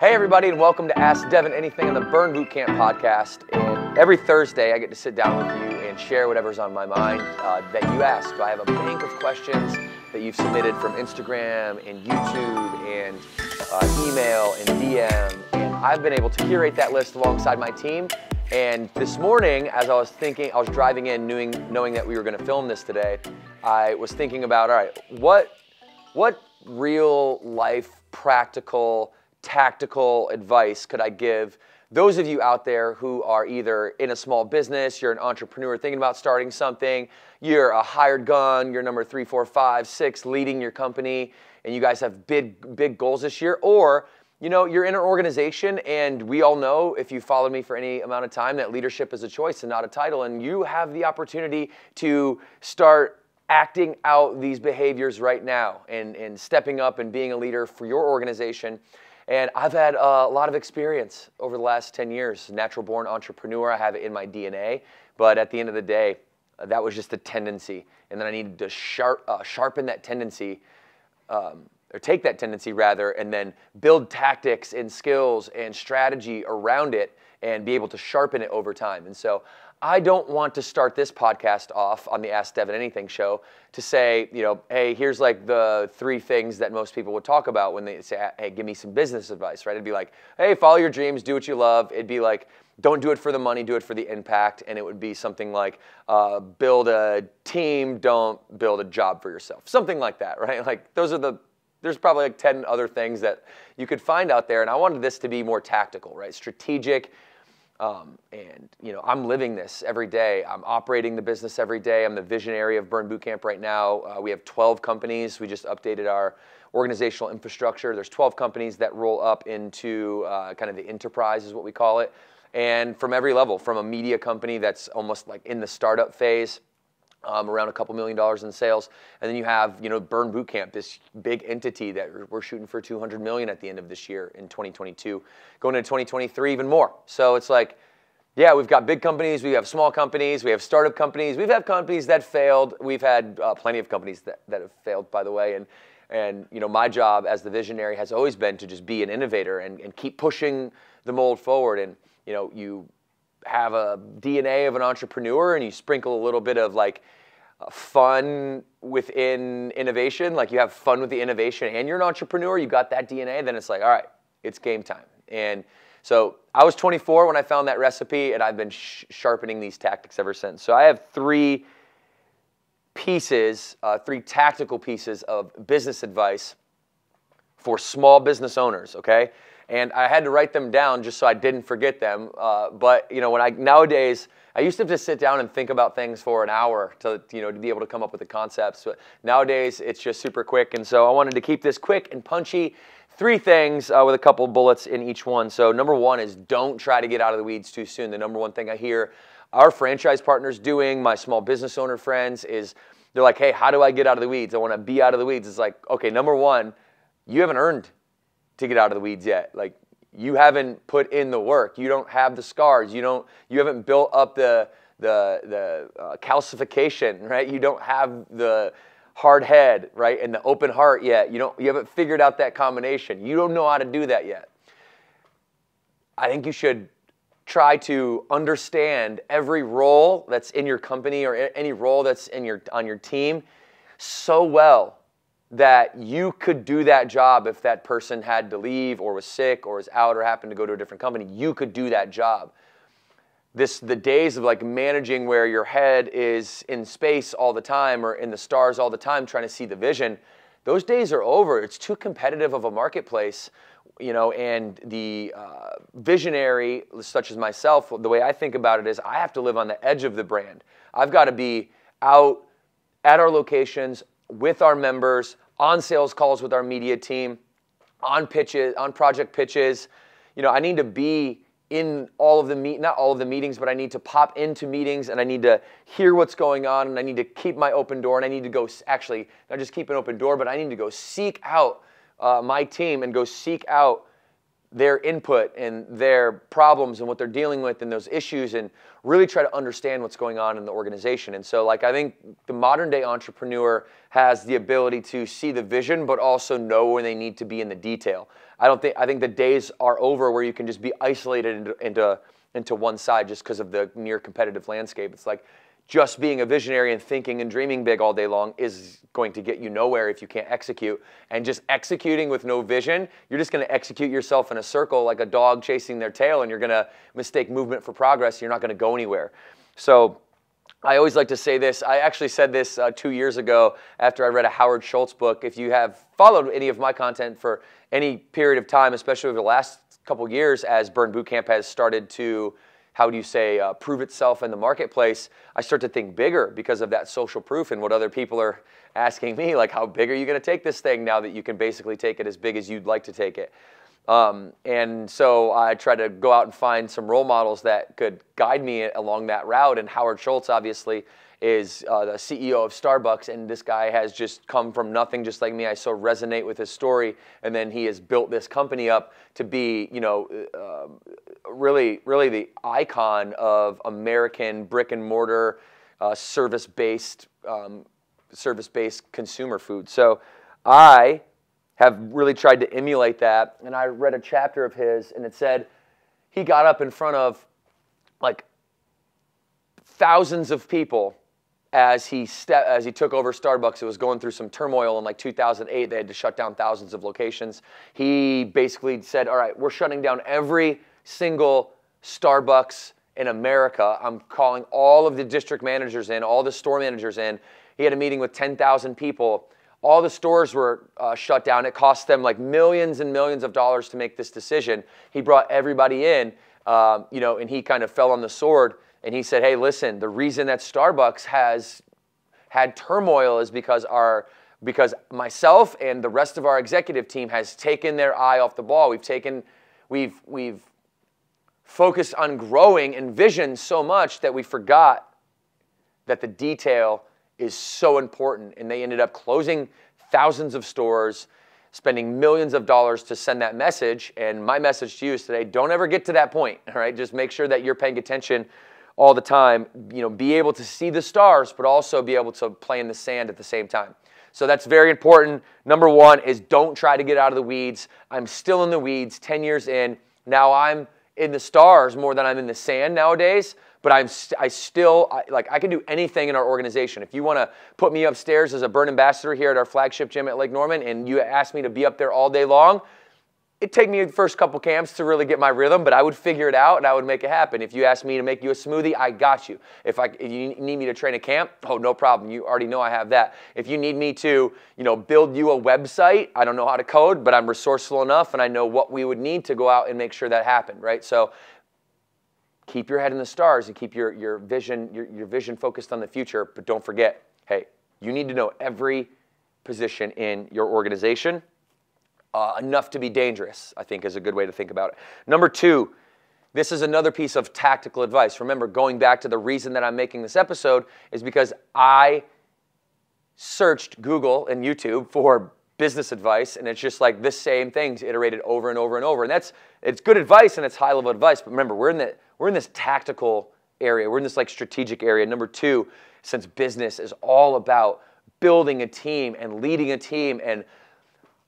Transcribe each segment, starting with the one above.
Hey, everybody, and welcome to Ask Devan Anything on the Burn Boot Camp podcast. And every Thursday, I get to sit down with you and share whatever's on my mind uh, that you ask. I have a bank of questions that you've submitted from Instagram and YouTube and uh, email and DM. And I've been able to curate that list alongside my team. And this morning, as I was thinking, I was driving in knowing, knowing that we were going to film this today, I was thinking about, all right, what, what real life, practical, tactical advice could I give those of you out there who are either in a small business, you're an entrepreneur thinking about starting something, you're a hired gun, you're number three, four, five, six, leading your company, and you guys have big, big goals this year, or you know, you're in an organization, and we all know if you followed me for any amount of time that leadership is a choice and not a title, and you have the opportunity to start acting out these behaviors right now and, and stepping up and being a leader for your organization. And I've had a lot of experience over the last 10 years. Natural born entrepreneur, I have it in my DNA. But at the end of the day, uh, that was just a tendency. And then I needed to sharp, uh, sharpen that tendency, um, or take that tendency rather, and then build tactics and skills and strategy around it and be able to sharpen it over time. And so I don't want to start this podcast off on the Ask Devan Anything show to say, you know, hey, here's like the three things that most people would talk about when they say, hey, give me some business advice, right? It'd be like, hey, follow your dreams, do what you love. It'd be like, don't do it for the money, do it for the impact. And it would be something like, uh, build a team, don't build a job for yourself. Something like that, right? Like, those are the there's probably like 10 other things that you could find out there. And I wanted this to be more tactical, right? Strategic, um, and you know, I'm living this every day. I'm operating the business every day. I'm the visionary of Burn Bootcamp right now. Uh, we have 12 companies. We just updated our organizational infrastructure. There's 12 companies that roll up into uh, kind of the enterprise, is what we call it. And from every level, from a media company that's almost like in the startup phase um, around a couple million dollars in sales. And then you have, you know, Burn Bootcamp, this big entity that we're shooting for 200 million at the end of this year in 2022, going into 2023 even more. So it's like, yeah, we've got big companies, we have small companies, we have startup companies, we've had companies that failed. We've had uh, plenty of companies that, that have failed, by the way. And and you know, my job as the visionary has always been to just be an innovator and, and keep pushing the mold forward. And you know, you have a DNA of an entrepreneur and you sprinkle a little bit of like fun within innovation, like you have fun with the innovation and you're an entrepreneur, you got that DNA, then it's like, all right, it's game time. And so I was 24 when I found that recipe and I've been sh- sharpening these tactics ever since. So I have three pieces, uh, three tactical pieces of business advice for small business owners, okay? And I had to write them down just so I didn't forget them. Uh, but you know, when I nowadays I used to have to sit down and think about things for an hour to you know to be able to come up with the concepts. But nowadays it's just super quick, and so I wanted to keep this quick and punchy. Three things uh, with a couple bullets in each one. So number one is don't try to get out of the weeds too soon. The number one thing I hear our franchise partners doing, my small business owner friends, is they're like, hey, how do I get out of the weeds? I want to be out of the weeds. It's like, okay, number one, you haven't earned to get out of the weeds yet. Like you haven't put in the work. You don't have the scars. You don't. You haven't built up the the the uh, calcification, right? You don't have the hard head, right, and the open heart yet. You don't. You haven't figured out that combination. You don't know how to do that yet. I think you should try to understand every role that's in your company or any role that's in your on your team so well that you could do that job if that person had to leave or was sick or was out or happened to go to a different company. You could do that job. This the days of like managing where your head is in space all the time or in the stars all the time trying to see the vision. Those days are over. It's too competitive of a marketplace, you know. And the uh, visionary, such as myself, the way I think about it is, I have to live on the edge of the brand. I've got to be out at our locations, with our members, on sales calls with our media team, on pitches, on project pitches. You know, I need to be in all of the meet not all of the meetings, but I need to pop into meetings and I need to hear what's going on and I need to keep my open door and I need to go actually not just keep an open door, but I need to go seek out uh, my team and go seek out their input and their problems and what they're dealing with and those issues and really try to understand what's going on in the organization. And so like I think the modern day entrepreneur has the ability to see the vision but also know when they need to be in the detail. I don't think I think the days are over where you can just be isolated into into, into one side just because of the near competitive landscape. It's like just being a visionary and thinking and dreaming big all day long is going to get you nowhere if you can't execute. And just executing with no vision, you're just going to execute yourself in a circle like a dog chasing their tail, and you're going to mistake movement for progress. You're not going to go anywhere. So I always like to say this. I actually said this uh, two years ago after I read a Howard Schultz book. If you have followed any of my content for any period of time, especially over the last couple years, as Burn Bootcamp has started to how do you say, uh, prove itself in the marketplace, I start to think bigger because of that social proof and what other people are asking me, like, how big are you going to take this thing now that you can basically take it as big as you'd like to take it? Um, and so I try to go out and find some role models that could guide me along that route. And Howard Schultz, obviously, is uh, the CEO of Starbucks, and this guy has just come from nothing, just like me. I so resonate with his story, and then he has built this company up to be, you know, uh, really, really the icon of American brick and mortar, uh, service-based, um, service-based consumer food. So, I have really tried to emulate that, and I read a chapter of his, and it said he got up in front of like thousands of people as he ste- as he took over Starbucks, it was going through some turmoil in like 2008. They had to shut down thousands of locations. He basically said, "All right, we're shutting down every single Starbucks in America. I'm calling all of the district managers in, all the store managers in." He had a meeting with 10,000 people. All the stores were uh, shut down. It cost them like millions and millions of dollars to make this decision. He brought everybody in, um, you know, and he kind of fell on the sword and he said, hey, listen, the reason that Starbucks has had turmoil is because our because myself and the rest of our executive team has taken their eye off the ball. We've taken we've we've focused on growing and vision so much that we forgot that the detail is so important. And they ended up closing thousands of stores spending millions of dollars to send that message. And my message to you is today don't ever get to that point all right? Just make sure that you're paying attention all the time, you know, be able to see the stars, but also be able to play in the sand at the same time. So that's very important. Number one is don't try to get out of the weeds. I'm still in the weeds 10 years in. Now I'm in the stars more than I'm in the sand nowadays, but I'm st- I still I, like I can do anything in our organization. If you want to put me upstairs as a burn ambassador here at our flagship gym at Lake Norman and you ask me to be up there all day long, it'd take me the first couple camps to really get my rhythm, but I would figure it out and I would make it happen. If you ask me to make you a smoothie, I got you. If, I, if you need me to train a camp, oh, no problem. You already know I have that. If you need me to, you know, build you a website, I don't know how to code, but I'm resourceful enough and I know what we would need to go out and make sure that happened, right? So keep your head in the stars and keep your, your vision your, your vision focused on the future, but don't forget, hey, you need to know every position in your organization uh, enough to be dangerous, I think is a good way to think about it. Number two, this is another piece of tactical advice. Remember, going back to the reason that I'm making this episode is because I searched Google and YouTube for business advice, and it's just like this same thing's iterated over and over and over. And that's it's good advice and it's high level advice. But remember, we're in the we're in this tactical area. We're in this like strategic area. Number two, since business is all about building a team and leading a team and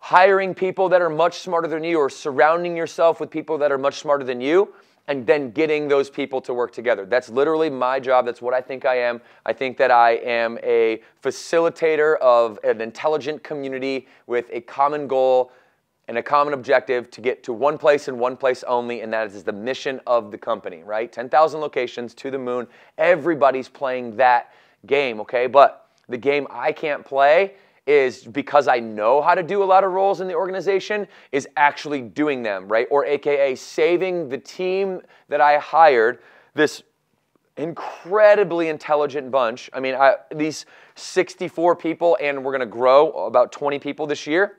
hiring people that are much smarter than you or surrounding yourself with people that are much smarter than you and then getting those people to work together. That's literally my job. That's what I think I am. I think that I am a facilitator of an intelligent community with a common goal and a common objective to get to one place and one place only, and that is the mission of the company, right? 10,000 locations to the moon. Everybody's playing that game, okay? But the game I can't play is because I know how to do a lot of roles in the organization, is actually doing them, right? Or AKA saving the team that I hired, this incredibly intelligent bunch. I mean, I, these 64 people, and we're gonna grow about 20 people this year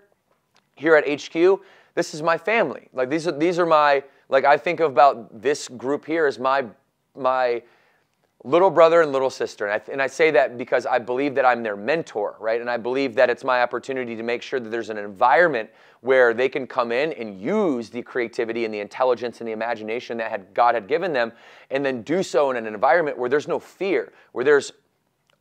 here at HQ. This is my family. Like these are these are my like I think about this group here as my my little brother and little sister. And I, and I, say that because I believe that I'm their mentor, right? And I believe that it's my opportunity to make sure that there's an environment where they can come in and use the creativity and the intelligence and the imagination that had, God had given them, and then do so in an environment where there's no fear, where there's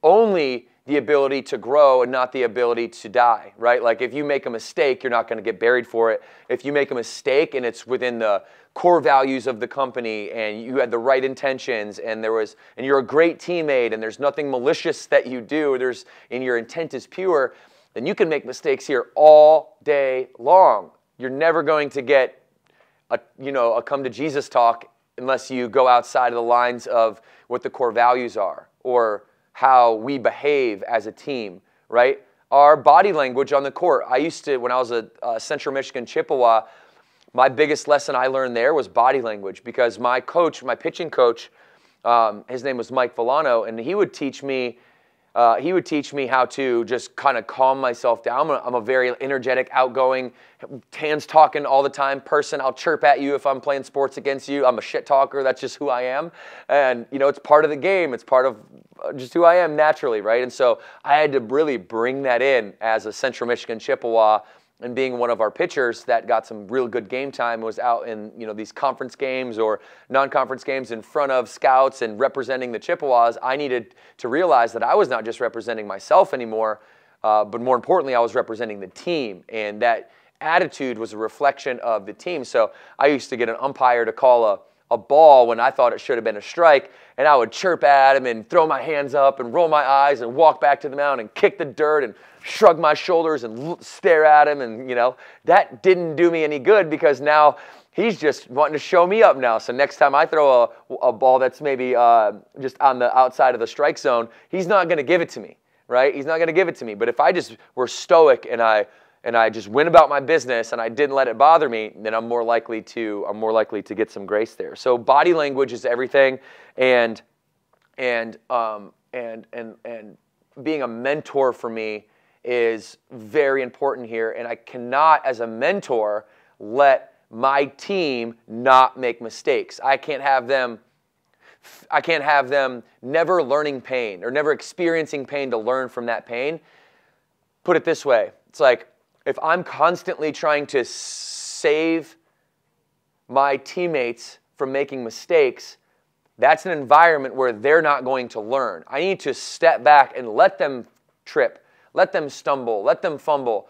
only the ability to grow and not the ability to die, right? Like if you make a mistake, you're not going to get buried for it. If you make a mistake and it's within the core values of the company and you had the right intentions and there was and you're a great teammate and there's nothing malicious that you do, there's and your intent is pure, then you can make mistakes here all day long. You're never going to get a you know, a come to Jesus talk unless you go outside of the lines of what the core values are or how we behave as a team, right? Our body language on the court. I used to, when I was a, a Central Michigan Chippewa, my biggest lesson I learned there was body language because my coach, my pitching coach, um, his name was Mike Villano, and he would teach me uh, he would teach me how to just kind of calm myself down. I'm a, I'm a very energetic, outgoing, hands talking all the time person. I'll chirp at you if I'm playing sports against you. I'm a shit talker. That's just who I am. And, you know, it's part of the game. It's part of uh, just who I am naturally, right? And so I had to really bring that in as a Central Michigan Chippewa and being one of our pitchers that got some real good game time was out in you know these conference games or non-conference games in front of scouts and representing the Chippewas, I needed to realize that I was not just representing myself anymore, uh, but more importantly, I was representing the team, and that attitude was a reflection of the team. So I used to get an umpire to call a a ball when I thought it should have been a strike, and I would chirp at him and throw my hands up and roll my eyes and walk back to the mound and kick the dirt and shrug my shoulders and stare at him. And, you know, that didn't do me any good because now he's just wanting to show me up now. So next time I throw a, a ball that's maybe uh, just on the outside of the strike zone, he's not going to give it to me, right? He's not going to give it to me. But if I just were stoic and I and I just went about my business and I didn't let it bother me, then I'm more likely to I'm more likely to get some grace there. So body language is everything, and and um, and and and being a mentor for me is very important here. And I cannot, as a mentor, let my team not make mistakes. I can't have them. I can't have them never learning pain or never experiencing pain to learn from that pain. Put it this way it's like if I'm constantly trying to save my teammates from making mistakes, that's an environment where they're not going to learn. I need to step back and let them trip let them stumble, let them fumble.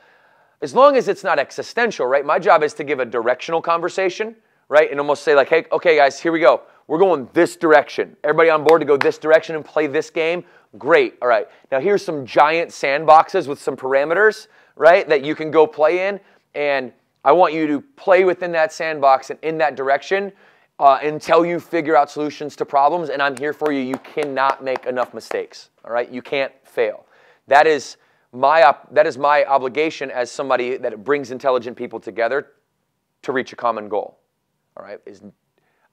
As long as it's not existential, right? My job is to give a directional conversation, right? And almost say, like, hey, okay, guys, here we go. We're going this direction. Everybody on board to go this direction and play this game? Great. All right. Now, here's some giant sandboxes with some parameters, right, that you can go play in. And I want you to play within that sandbox and in that direction uh, until you figure out solutions to problems. And I'm here for you. You cannot make enough mistakes. All right. You can't fail. That is my that is my obligation as somebody that brings intelligent people together to reach a common goal. All right, is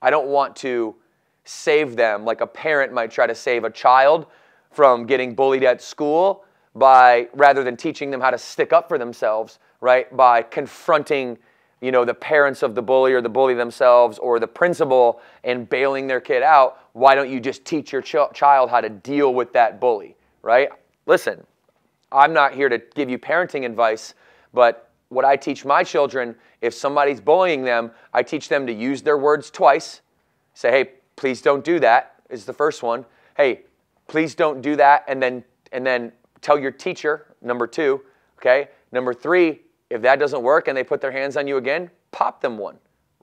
I don't want to save them like a parent might try to save a child from getting bullied at school by rather than teaching them how to stick up for themselves, right? By confronting you know the parents of the bully or the bully themselves or the principal and bailing their kid out why don't you just teach your ch- child how to deal with that bully right listen I'm not here to give you parenting advice, but what I teach my children, if somebody's bullying them, I teach them to use their words twice. Say, hey, please don't do that, is the first one. Hey, please don't do that, and then and then tell your teacher, number two, okay? Number three, if that doesn't work and they put their hands on you again, pop them one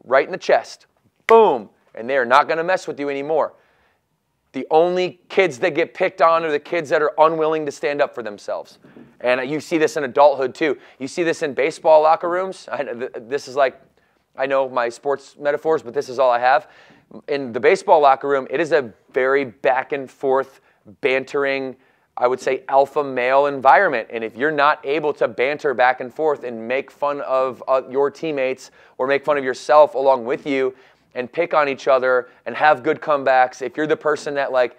right in the chest. Boom. And they are not going to mess with you anymore. The only kids that get picked on are the kids that are unwilling to stand up for themselves. And you see this in adulthood too. You see this in baseball locker rooms. this is like, I know my sports metaphors, but this is all I have. In the baseball locker room, it is a very back and forth, bantering, I would say alpha male environment. And if you're not able to banter back and forth and make fun of uh, your teammates or make fun of yourself along with you, and pick on each other and have good comebacks, if you're the person that like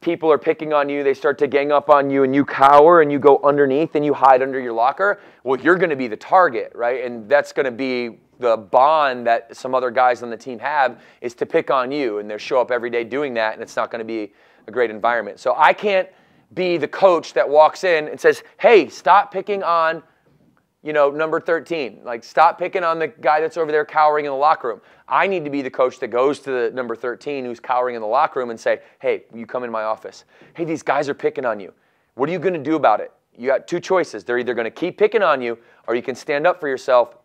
people are picking on you, they start to gang up on you and you cower and you go underneath and you hide under your locker, well, you're going to be the target, right? And that's going to be the bond that some other guys on the team have is to pick on you and they show up every day doing that and it's not going to be a great environment. So I can't be the coach that walks in and says, "Hey, stop picking on you know, number 13. Like, stop picking on the guy that's over there cowering in the locker room. I need to be the coach that goes to the number 13 who's cowering in the locker room and say, hey, you come in my office. Hey, these guys are picking on you. What are you going to do about it? You got two choices. They're either going to keep picking on you or you can stand up for yourself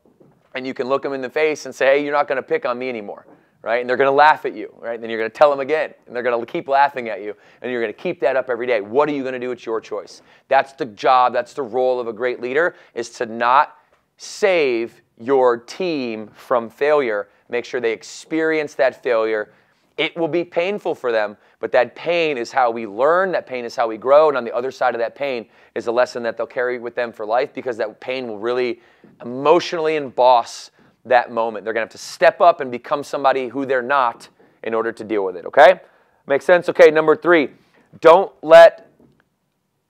and you can look them in the face and say, hey, you're not going to pick on me anymore right? And they're going to laugh at you, right? And then you're going to tell them again, and they're going to keep laughing at you, and you're going to keep that up every day. What are you going to do? It's your choice. That's the job, that's the role of a great leader, is to not save your team from failure. Make sure they experience that failure. It will be painful for them, but that pain is how we learn, that pain is how we grow, and on the other side of that pain is a lesson that they'll carry with them for life because that pain will really emotionally emboss that moment. They're going to have to step up and become somebody who they're not in order to deal with it, okay? Make sense? Okay, number three, don't let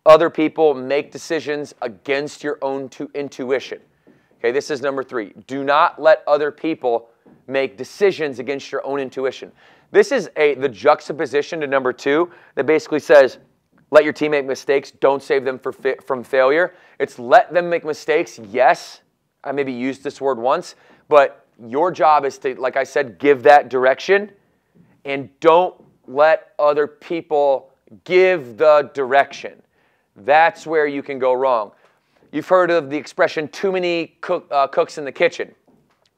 other people make decisions against your own intuition. Okay, this is number three. Do not let other people make decisions against your own intuition. This is a the juxtaposition to number two that basically says, let your team make mistakes, don't save them for from failure. It's let them make mistakes, yes. I maybe used this word once, but your job is to, like I said, give that direction and don't let other people give the direction. That's where you can go wrong. You've heard of the expression too many cook, uh, cooks in the kitchen.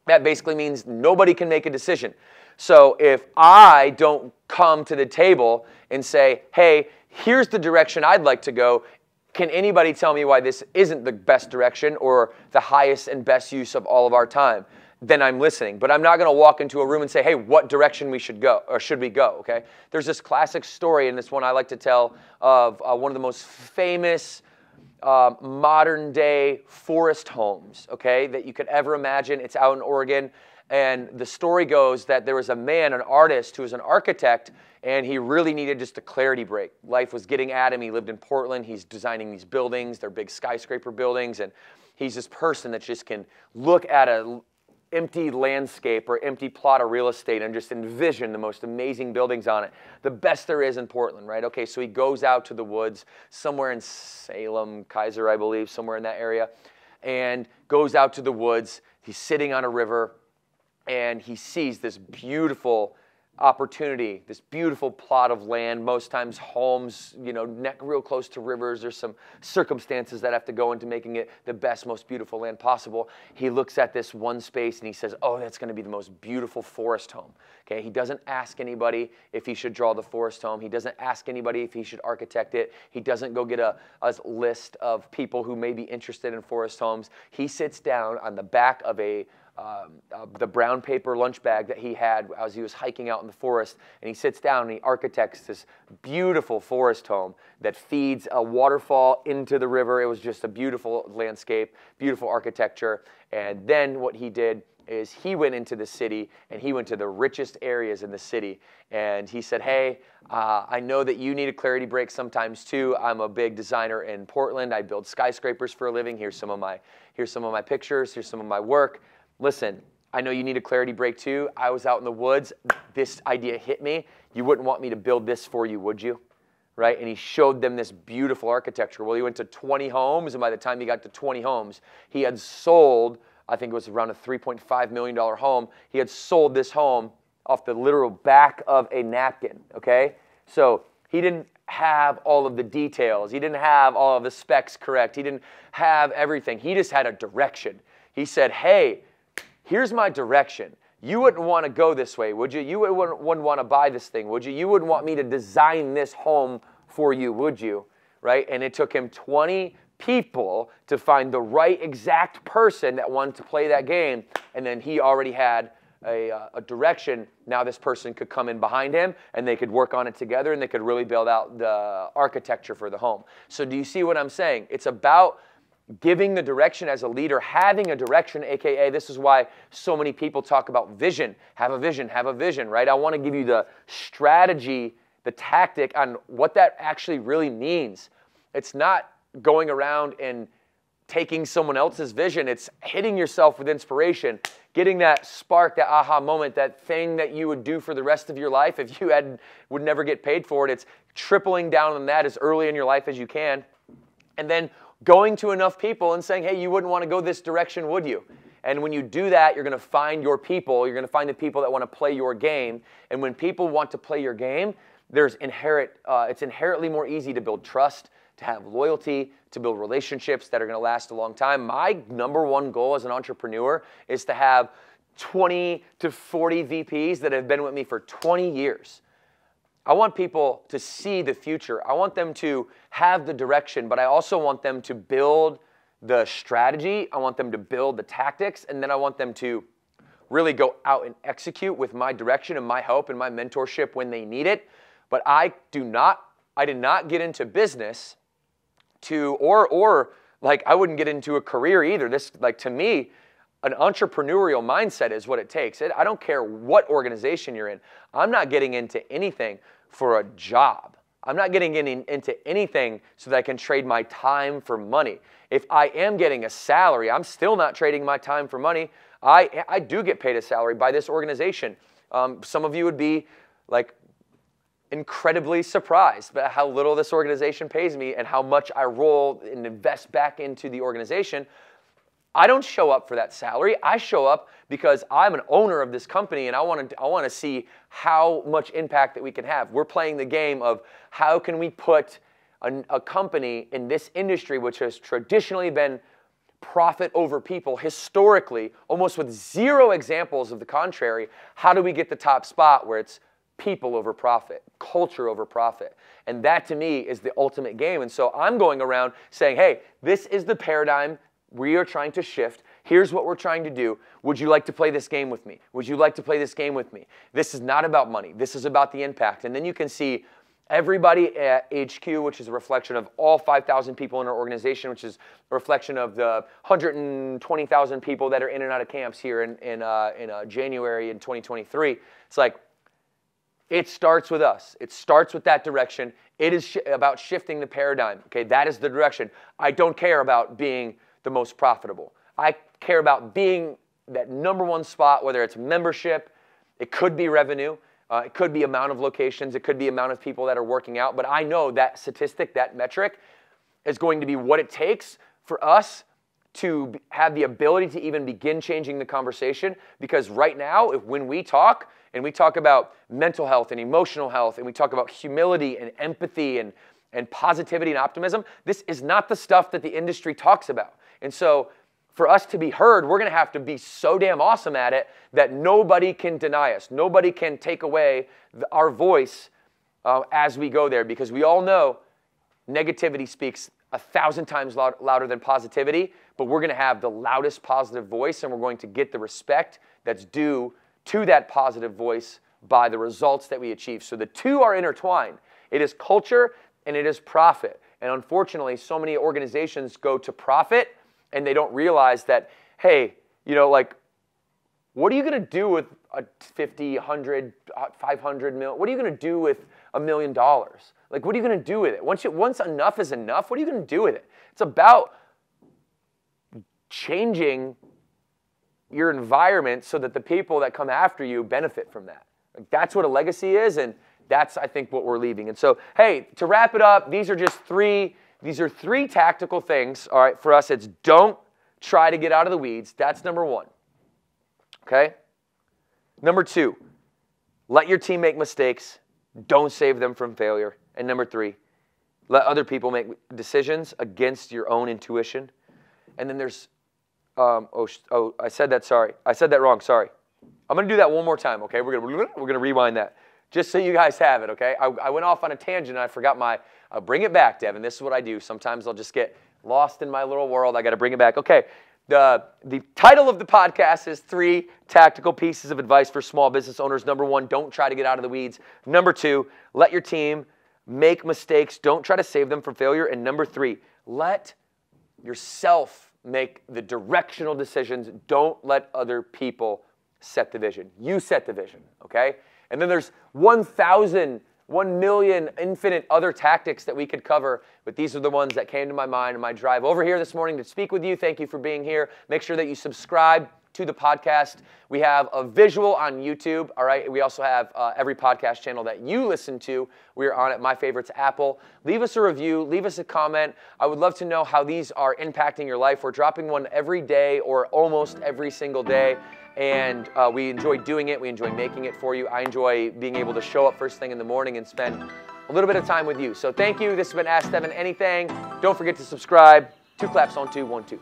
That basically means nobody can make a decision. So if I don't come to the table and say, hey, here's the direction I'd like to go, can anybody tell me why this isn't the best direction or the highest and best use of all of our time? Then I'm listening. But I'm not going to walk into a room and say, hey, what direction we should go or should we go, okay? There's this classic story, and this one I like to tell, of uh, one of the most famous uh, modern day forest homes, okay, that you could ever imagine. It's out in Oregon. And the story goes that there was a man, an artist, who was an architect, and he really needed just a clarity break. Life was getting at him. He lived in Portland. He's designing these buildings. They're big skyscraper buildings. And he's this person that just can look at a empty landscape or empty plot of real estate and just envision the most amazing buildings on it. The best there is in Portland, right? Okay, so he goes out to the woods somewhere in Salem, Keizer, I believe, somewhere in that area, and goes out to the woods. He's sitting on a river and he sees this beautiful opportunity, this beautiful plot of land, most times homes, you know, neck real close to rivers. There's some circumstances that have to go into making it the best, most beautiful land possible. He looks at this one space and he says, oh, that's going to be the most beautiful forest home. Okay, he doesn't ask anybody if he should draw the forest home. He doesn't ask anybody if he should architect it. He doesn't go get a, a list of people who may be interested in forest homes. He sits down on the back of a um, uh, the brown paper lunch bag that he had as he was hiking out in the forest. And he sits down and he architects this beautiful forest home that feeds a waterfall into the river. It was just a beautiful landscape, beautiful architecture. And then what he did is he went into the city and he went to the richest areas in the city and he said hey uh, i know that you need a clarity break sometimes too i'm a big designer in portland i build skyscrapers for a living here's some of my here's some of my pictures here's some of my work listen, I know you need a clarity break too. I was out in the woods. This idea hit me. You wouldn't want me to build this for you, would you? Right? And he showed them this beautiful architecture. Well, he went to 20 homes, and by the time he got to 20 homes, he had sold, I think it was around a $3.5 million home. He had sold this home off the literal back of a napkin, okay? So he didn't have all of the details. He didn't have all of the specs correct. He didn't have everything. He just had a direction. He said, hey, here's my direction. You wouldn't want to go this way, would you? You wouldn't, wouldn't want to buy this thing, would you? You wouldn't want me to design this home for you, would you? Right? And it took him 20 people to find the right exact person that wanted to play that game. And then he already had a, uh, a, direction. Now this person could come in behind him and they could work on it together and they could really build out the architecture for the home. So do you see what I'm saying? It's about giving the direction as a leader, having a direction, aka this is why so many people talk about vision. Have a vision, have a vision, right? I want to give you the strategy, the tactic on what that actually really means. It's not going around and taking someone else's vision, it's hitting yourself with inspiration, getting that spark, that aha moment, that thing that you would do for the rest of your life if you had would never get paid for it. It's tripling down on that as early in your life as you can. And then going to enough people and saying, hey, you wouldn't want to go this direction, would you? And when you do that, you're going to find your people. You're going to find the people that want to play your game. And when people want to play your game, there's inherent, uh, it's inherently more easy to build trust, to have loyalty, to build relationships that are going to last a long time. My number one goal as an entrepreneur is to have 20 to 40 VPs that have been with me for 20 years. I want people to see the future. I want them to have the direction, but I also want them to build the strategy. I want them to build the tactics, and then I want them to really go out and execute with my direction and my help and my mentorship when they need it. But I do not, I did not get into business to, or, or like I wouldn't get into a career either. This, like to me, an entrepreneurial mindset is what it takes. I don't care what organization you're in. I'm not getting into anything for a job. I'm not getting in, into anything so that I can trade my time for money. If I am getting a salary, I'm still not trading my time for money. I, I do get paid a salary by this organization. Um, some of you would be like incredibly surprised by how little this organization pays me and how much I roll and invest back into the organization. I don't show up for that salary. I show up because I'm an owner of this company and I want to I want to see how much impact that we can have. We're playing the game of how can we put a, a company in this industry which has traditionally been profit over people historically, almost with zero examples of the contrary, how do we get the top spot where it's people over profit, culture over profit? And that to me is the ultimate game. And so I'm going around saying, hey, this is the paradigm we are trying to shift. Here's what we're trying to do. Would you like to play this game with me? Would you like to play this game with me? This is not about money. This is about the impact. And then you can see everybody at HQ, which is a reflection of all 5,000 people in our organization, which is a reflection of the 120,000 people that are in and out of camps here in, in, uh, in uh, January in 2023. It's like, it starts with us. It starts with that direction. It is sh- about shifting the paradigm. Okay, that is the direction. I don't care about being the most profitable. I care about being that number one spot, whether it's membership, it could be revenue, uh, it could be amount of locations, it could be amount of people that are working out. But I know that statistic, that metric, is going to be what it takes for us to have the ability to even begin changing the conversation. Because right now, if, when we talk and we talk about mental health and emotional health, and we talk about humility and empathy and, and positivity and optimism, this is not the stuff that the industry talks about. And so, for us to be heard, we're going to have to be so damn awesome at it that nobody can deny us. Nobody can take away our voice uh, as we go there because we all know negativity speaks a thousand times loud, louder than positivity, but we're going to have the loudest positive voice and we're going to get the respect that's due to that positive voice by the results that we achieve. So the two are intertwined. It is culture and it is profit. And unfortunately, so many organizations go to profit and they don't realize that, hey, you know, like, what are you going to do with a 50, 100, uh, 500 mil? What are you going to do with a million dollars? Like, what are you going to do with it? Once, you, once enough is enough, what are you going to do with it? It's about changing your environment so that the people that come after you benefit from that. Like, that's what a legacy is, and that's, I think, what we're leaving. And so, hey, to wrap it up, these are just three these are three tactical things. All right, for us, it's don't try to get out of the weeds. That's number one. Okay? Number two, let your team make mistakes. Don't save them from failure. And number three, let other people make decisions against your own intuition. And then there's, um, oh, oh, I said that. Sorry, I said that wrong. Sorry. I'm gonna do that one more time. Okay, we're gonna we're gonna rewind that just so you guys have it. Okay, I, I went off on a tangent. and I forgot my I'll bring it back, Devan. This is what I do. Sometimes I'll just get lost in my little world. I got to bring it back. Okay. The, the title of the podcast is Three Tactical Pieces of Advice for Small Business Owners. Number one, don't try to get out of the weeds. Number two, let your team make mistakes. Don't try to save them from failure. And number three, let yourself make the directional decisions. Don't let other people set the vision. You set the vision, okay? And then there's 1,000 one million infinite other tactics that we could cover, but these are the ones that came to my mind in my drive over here this morning to speak with you. Thank you for being here. Make sure that you subscribe, to the podcast. We have a visual on YouTube, all right? We also have uh, every podcast channel that you listen to. We're on at My Favorites Apple. Leave us a review, leave us a comment. I would love to know how these are impacting your life. We're dropping one every day or almost every single day and uh, we enjoy doing it. We enjoy making it for you. I enjoy being able to show up first thing in the morning and spend a little bit of time with you. So thank you. This has been Ask Devan Anything. Don't forget to subscribe. Two claps on two, one, two.